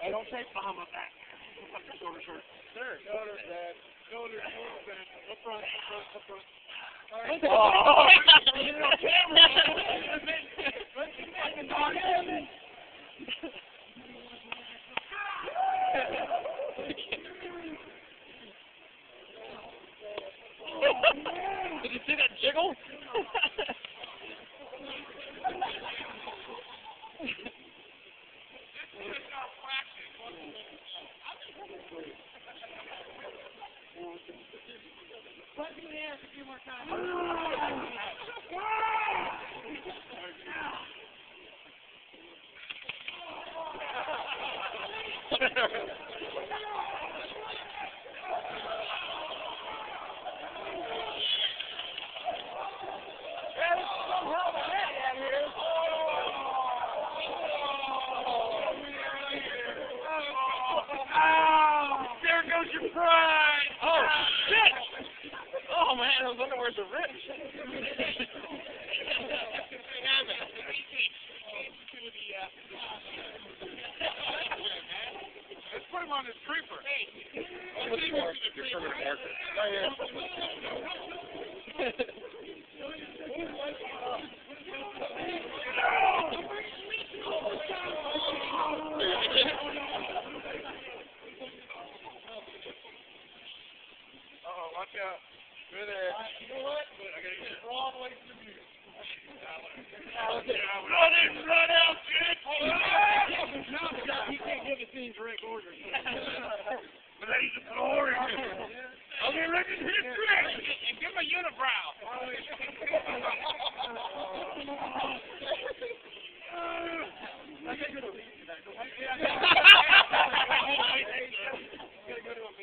Hey, don't take behind back. Shoulder shirt. Sir. Shoulder pad. Shoulder pad. Up front, up front, up front. Did you see that jiggle? Oh, there goes your pride. Shit! Man, I was wondering where's the wrench. Let's put him on his creeper. What's your, your permanent marker? Right here. Uh-oh, watch out. Good there. You know what? I gotta get it all the way to oh, the. Run in, run out, kid! No, he can't give us any direct orders. But he's glory. Okay, look at his give him a unibrow.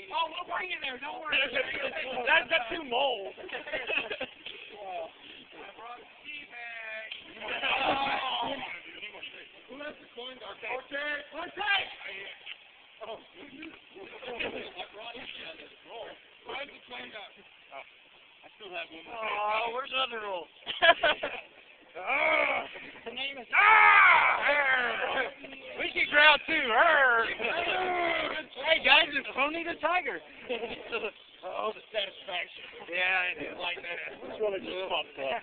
Oh, we'll bring you there. Don't worry. That's got two moles. Who has the coin? Forte! Forte! Oh. Find the coin up. I still have one. Oh, where's the other roll? Ah! the name is. Ah! We can growl too. Arr. Hey guys, it's Pony the Tiger. Oh, the satisfaction. yeah, I know. Like that. It's really just popped up.